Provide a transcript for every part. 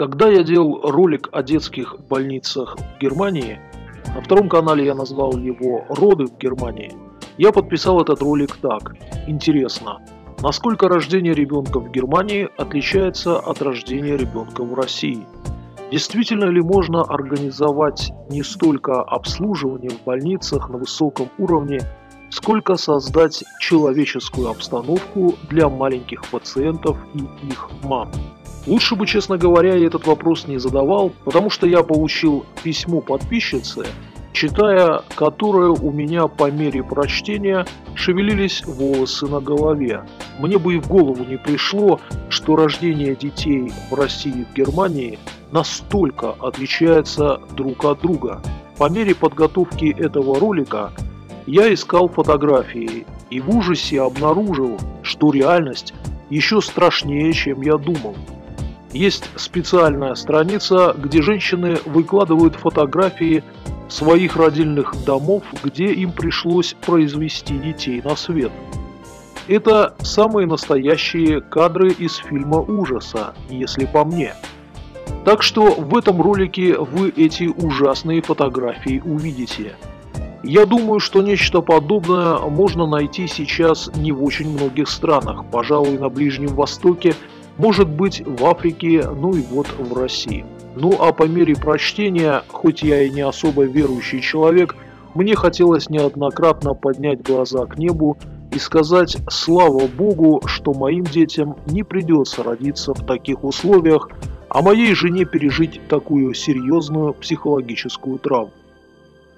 Когда я делал ролик о детских больницах в Германии, на втором канале я назвал его «Роды в Германии», я подписал этот ролик так. Интересно, насколько рождение ребенка в Германии отличается от рождения ребенка в России? Действительно ли можно организовать не столько обслуживание в больницах на высоком уровне, сколько создать человеческую обстановку для маленьких пациентов и их мам? Лучше бы, честно говоря, я этот вопрос не задавал, потому что я получил письмо подписчицы, читая которое у меня по мере прочтения шевелились волосы на голове. Мне бы и в голову не пришло, что рождение детей в России и в Германии настолько отличается друг от друга. По мере подготовки этого ролика я искал фотографии и в ужасе обнаружил, что реальность еще страшнее, чем я думал. Есть специальная страница, где женщины выкладывают фотографии своих родильных домов, где им пришлось произвести детей на свет. Это самые настоящие кадры из фильма ужаса, если по мне. Так что в этом ролике вы эти ужасные фотографии увидите. Я думаю, что нечто подобное можно найти сейчас не в очень многих странах, пожалуй, на Ближнем Востоке может быть в Африке, ну и вот в России. Ну а по мере прочтения, хоть я и не особо верующий человек, мне хотелось неоднократно поднять глаза к небу и сказать «Слава Богу, что моим детям не придется родиться в таких условиях, а моей жене пережить такую серьезную психологическую травму».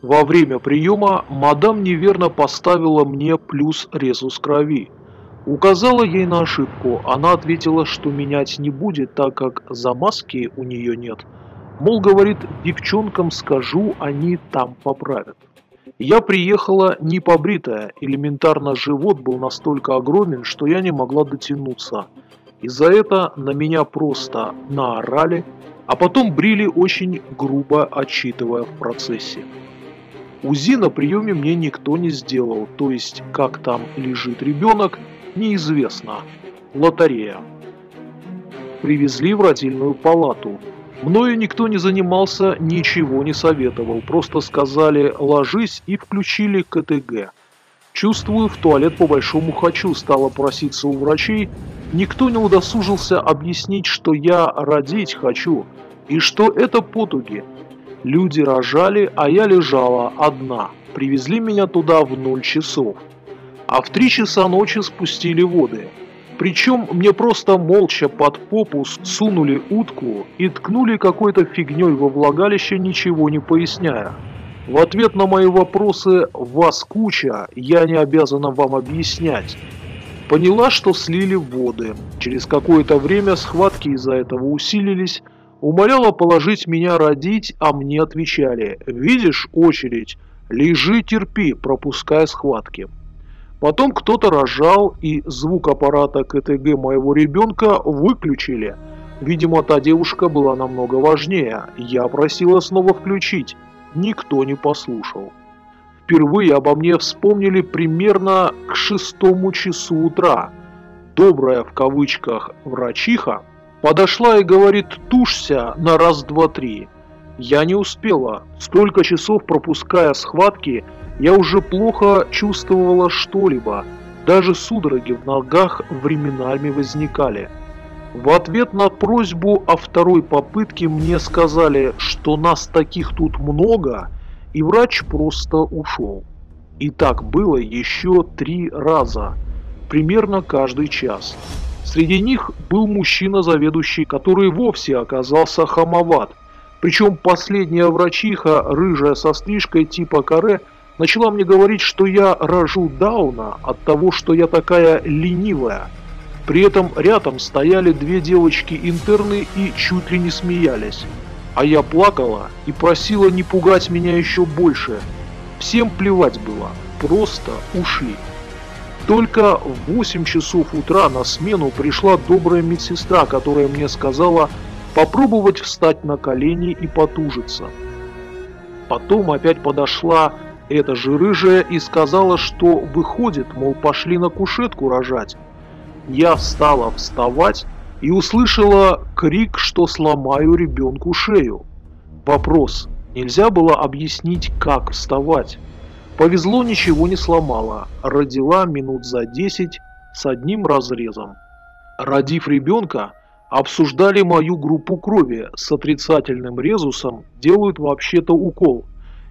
Во время приема мадам неверно поставила мне плюс резус крови – Указала ей на ошибку, она ответила, что менять не будет, так как замазки у нее нет. Мол, говорит, девчонкам скажу, они там поправят. Я приехала не побритая, элементарно живот был настолько огромен, что я не могла дотянуться. И за это на меня просто наорали, а потом брили очень грубо, отчитывая в процессе. УЗИ на приеме мне никто не сделал, то есть как там лежит ребенок – Неизвестно. Лотерея. Привезли в родильную палату. Мною никто не занимался, ничего не советовал. Просто сказали «ложись» и включили КТГ. Чувствую, в туалет по большому хочу, стало проситься у врачей. Никто не удосужился объяснить, что я родить хочу, и что это потуги. Люди рожали, а я лежала одна. Привезли меня туда в ноль часов а в три часа ночи спустили воды. Причем мне просто молча под попу сунули утку и ткнули какой-то фигней во влагалище, ничего не поясняя. В ответ на мои вопросы «Вас куча, я не обязана вам объяснять». Поняла, что слили воды. Через какое-то время схватки из-за этого усилились. Умоляла положить меня родить, а мне отвечали «Видишь очередь? Лежи, терпи, пропуская схватки». Потом кто-то рожал, и звук аппарата КТГ моего ребенка выключили. Видимо, та девушка была намного важнее. Я просила снова включить. Никто не послушал. Впервые обо мне вспомнили примерно к шестому часу утра. Добрая в кавычках врачиха подошла и говорит «тушься на раз, два, три». Я не успела. Столько часов пропуская схватки – я уже плохо чувствовала что-либо, даже судороги в ногах временами возникали. В ответ на просьбу о второй попытке мне сказали, что нас таких тут много, и врач просто ушел. И так было еще три раза, примерно каждый час. Среди них был мужчина заведующий, который вовсе оказался хамоват. Причем последняя врачиха, рыжая со стрижкой типа каре, начала мне говорить, что я рожу Дауна от того, что я такая ленивая. При этом рядом стояли две девочки-интерны и чуть ли не смеялись. А я плакала и просила не пугать меня еще больше. Всем плевать было, просто ушли. Только в 8 часов утра на смену пришла добрая медсестра, которая мне сказала попробовать встать на колени и потужиться. Потом опять подошла эта же рыжая и сказала, что выходит, мол, пошли на кушетку рожать. Я стала вставать, и услышала крик, что сломаю ребенку шею. Вопрос, нельзя было объяснить, как вставать. Повезло, ничего не сломала, родила минут за 10 с одним разрезом. Родив ребенка, обсуждали мою группу крови с отрицательным резусом, делают вообще-то укол.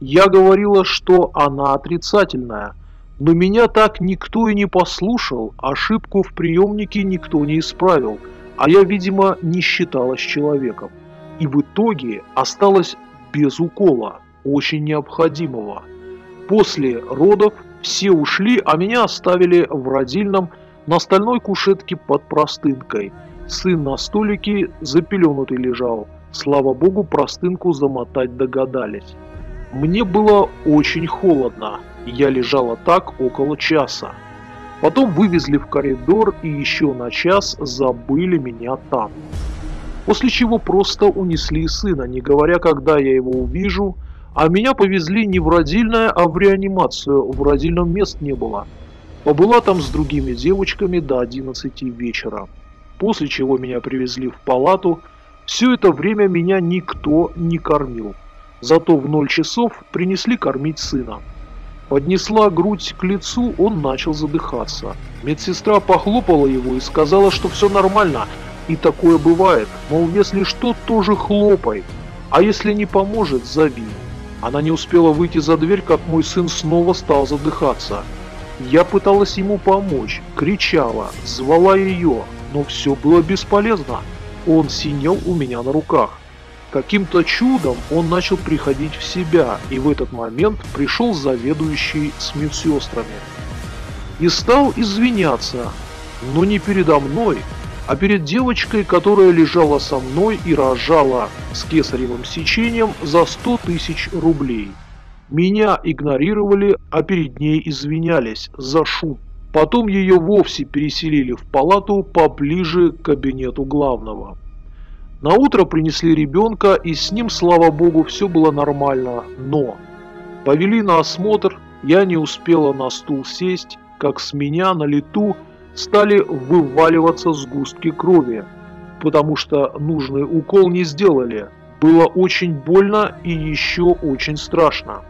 Я говорила, что она отрицательная, но меня так никто и не послушал, ошибку в приемнике никто не исправил, а я, видимо, не считалась человеком. И в итоге осталась без укола, очень необходимого. После родов все ушли, а меня оставили в родильном на стальной кушетке под простынкой – Сын на столике запеленутый лежал. Слава богу, простынку замотать догадались. Мне было очень холодно. Я лежала так около часа. Потом вывезли в коридор и еще на час забыли меня там. После чего просто унесли сына, не говоря, когда я его увижу, а меня повезли не в родильное, а в реанимацию, в родильном мест не было. Побыла там с другими девочками до 11 вечера после чего меня привезли в палату. Все это время меня никто не кормил. Зато в ноль часов принесли кормить сына. Поднесла грудь к лицу, он начал задыхаться. Медсестра похлопала его и сказала, что все нормально, и такое бывает. Мол, если что, тоже хлопай, а если не поможет, зови. Она не успела выйти за дверь, как мой сын снова стал задыхаться. Я пыталась ему помочь, кричала, звала ее, но все было бесполезно. Он синел у меня на руках. Каким-то чудом он начал приходить в себя, и в этот момент пришел заведующий с медсестрами. И стал извиняться, но не передо мной, а перед девочкой, которая лежала со мной и рожала с кесаревым сечением за 100 тысяч рублей. Меня игнорировали, а перед ней извинялись за шум. Потом ее вовсе переселили в палату поближе к кабинету главного. На утро принесли ребенка, и с ним, слава богу, все было нормально, но... Повели на осмотр, я не успела на стул сесть, как с меня на лету стали вываливаться сгустки крови, потому что нужный укол не сделали. Было очень больно и еще очень страшно.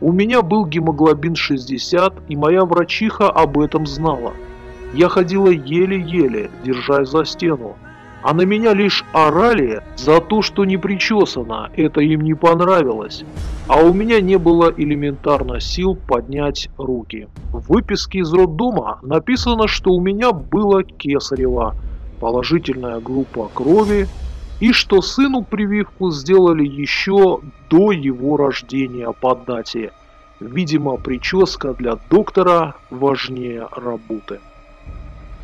У меня был гемоглобин 60, и моя врачиха об этом знала. Я ходила еле-еле, держась за стену. А на меня лишь орали за то, что не причесано, это им не понравилось. А у меня не было элементарно сил поднять руки. В выписке из роддома написано, что у меня было кесарево, положительная группа крови и что сыну прививку сделали еще до его рождения по дате. Видимо, прическа для доктора важнее работы.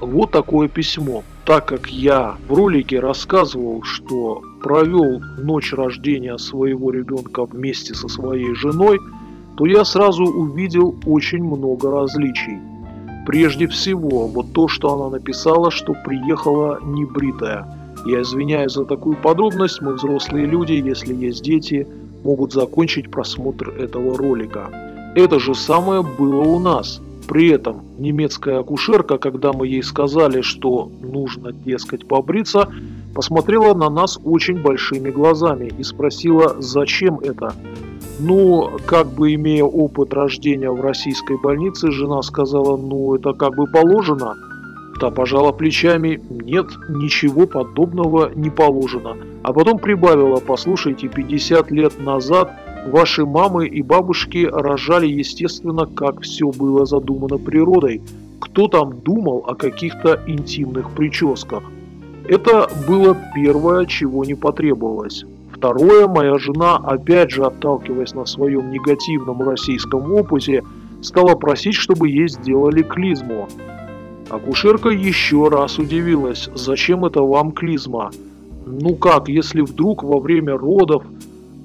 Вот такое письмо. Так как я в ролике рассказывал, что провел ночь рождения своего ребенка вместе со своей женой, то я сразу увидел очень много различий. Прежде всего, вот то, что она написала, что приехала небритая – я извиняюсь за такую подробность, мы взрослые люди, если есть дети, могут закончить просмотр этого ролика. Это же самое было у нас. При этом немецкая акушерка, когда мы ей сказали, что нужно, дескать, побриться, посмотрела на нас очень большими глазами и спросила, зачем это. Ну, как бы имея опыт рождения в российской больнице, жена сказала, ну это как бы положено – Та пожала плечами, нет, ничего подобного не положено. А потом прибавила, послушайте, 50 лет назад ваши мамы и бабушки рожали естественно, как все было задумано природой. Кто там думал о каких-то интимных прическах? Это было первое, чего не потребовалось. Второе, моя жена, опять же отталкиваясь на своем негативном российском опыте, стала просить, чтобы ей сделали клизму. Акушерка еще раз удивилась, зачем это вам клизма? Ну как, если вдруг во время родов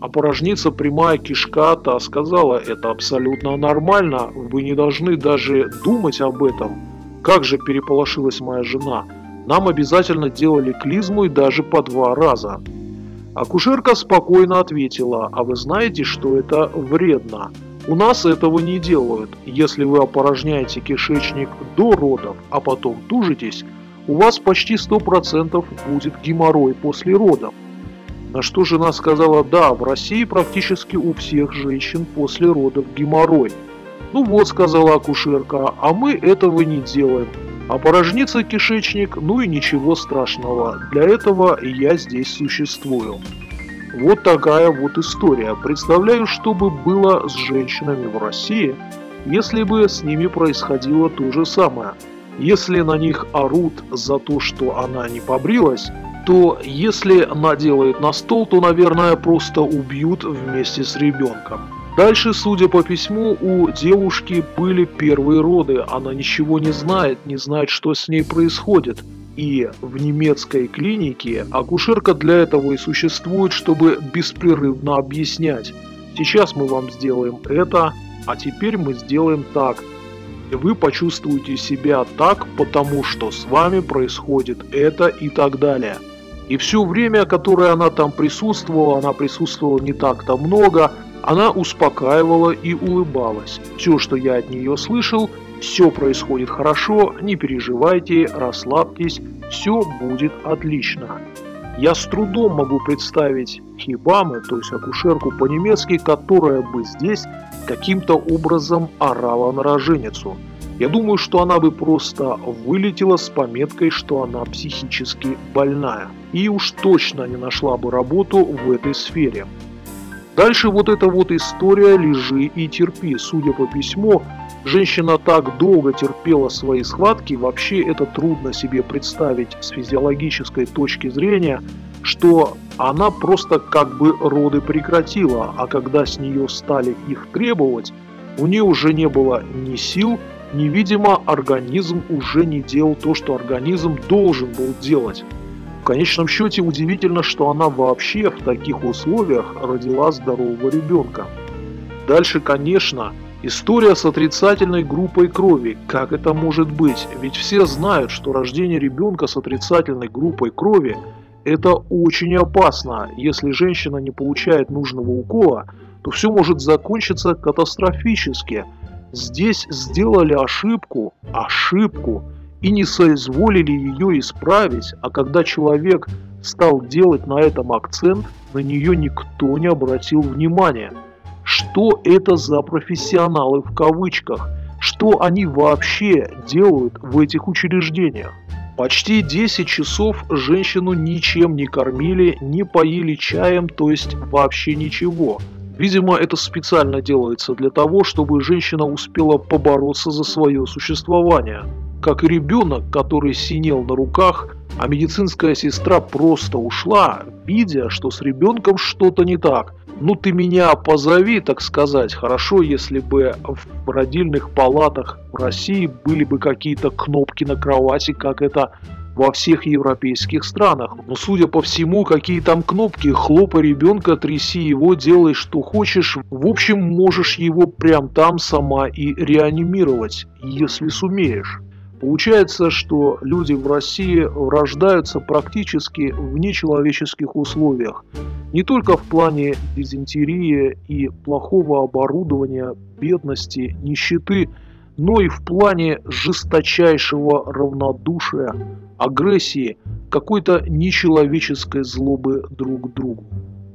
опорожнится прямая кишка, та сказала, это абсолютно нормально, вы не должны даже думать об этом. Как же переполошилась моя жена. Нам обязательно делали клизму и даже по два раза. Акушерка спокойно ответила, а вы знаете, что это вредно. У нас этого не делают. Если вы опорожняете кишечник до родов, а потом тужитесь, у вас почти 100% будет геморрой после родов. На что жена сказала, да, в России практически у всех женщин после родов геморрой. Ну вот, сказала акушерка, а мы этого не делаем. А порожнится кишечник, ну и ничего страшного, для этого я здесь существую. Вот такая вот история. Представляю, что бы было с женщинами в России, если бы с ними происходило то же самое. Если на них орут за то, что она не побрилась, то если наделает на стол, то, наверное, просто убьют вместе с ребенком. Дальше, судя по письму, у девушки были первые роды. Она ничего не знает, не знает, что с ней происходит. И в немецкой клинике акушерка для этого и существует, чтобы беспрерывно объяснять. Сейчас мы вам сделаем это, а теперь мы сделаем так. Вы почувствуете себя так, потому что с вами происходит это и так далее. И все время, которое она там присутствовала, она присутствовала не так-то много, она успокаивала и улыбалась. Все, что я от нее слышал, все происходит хорошо, не переживайте, расслабьтесь, все будет отлично. Я с трудом могу представить Хибамы, то есть акушерку по-немецки, которая бы здесь каким-то образом орала на роженицу – я думаю, что она бы просто вылетела с пометкой, что она психически больная. И уж точно не нашла бы работу в этой сфере. Дальше вот эта вот история «Лежи и терпи». Судя по письму, женщина так долго терпела свои схватки, вообще это трудно себе представить с физиологической точки зрения, что она просто как бы роды прекратила, а когда с нее стали их требовать, у нее уже не было ни сил, Невидимо, организм уже не делал то, что организм должен был делать. В конечном счете удивительно, что она вообще в таких условиях родила здорового ребенка. Дальше, конечно, история с отрицательной группой крови. Как это может быть? Ведь все знают, что рождение ребенка с отрицательной группой крови – это очень опасно. Если женщина не получает нужного укола, то все может закончиться катастрофически – Здесь сделали ошибку, ошибку, и не соизволили ее исправить, а когда человек стал делать на этом акцент, на нее никто не обратил внимания. Что это за профессионалы в кавычках? Что они вообще делают в этих учреждениях? Почти 10 часов женщину ничем не кормили, не поили чаем, то есть вообще ничего. Видимо, это специально делается для того, чтобы женщина успела побороться за свое существование. Как и ребенок, который синел на руках, а медицинская сестра просто ушла, видя, что с ребенком что-то не так. Ну ты меня позови, так сказать. Хорошо, если бы в родильных палатах в России были бы какие-то кнопки на кровати, как это во всех европейских странах. Но судя по всему, какие там кнопки, хлопай ребенка, тряси его, делай что хочешь. В общем, можешь его прям там сама и реанимировать, если сумеешь. Получается, что люди в России рождаются практически в нечеловеческих условиях. Не только в плане дизентерии и плохого оборудования, бедности, нищеты – но и в плане жесточайшего равнодушия, агрессии, какой-то нечеловеческой злобы друг к другу.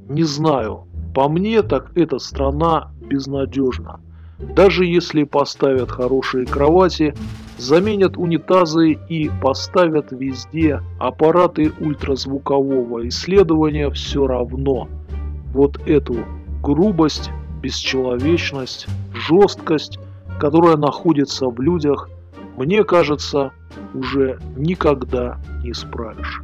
Не знаю, по мне так эта страна безнадежна. Даже если поставят хорошие кровати, заменят унитазы и поставят везде аппараты ультразвукового исследования, все равно вот эту грубость, бесчеловечность, жесткость которая находится в людях, мне кажется, уже никогда не исправишь.